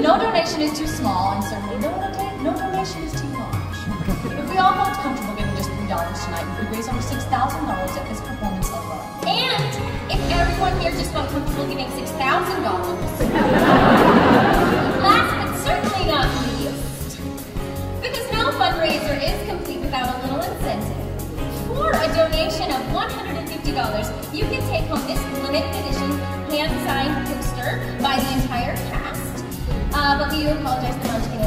No donation is too small, and certainly no, no donation is too large. If we all felt comfortable giving just $3 tonight, we could raise over $6,000 at this performance alone. And if everyone here just felt comfortable giving $6,000. Last but certainly not least, because no fundraiser is complete without a little incentive. For a donation of $150, you can take home this limited edition hand-signed poster by the entire. Uh, but we do apologize for not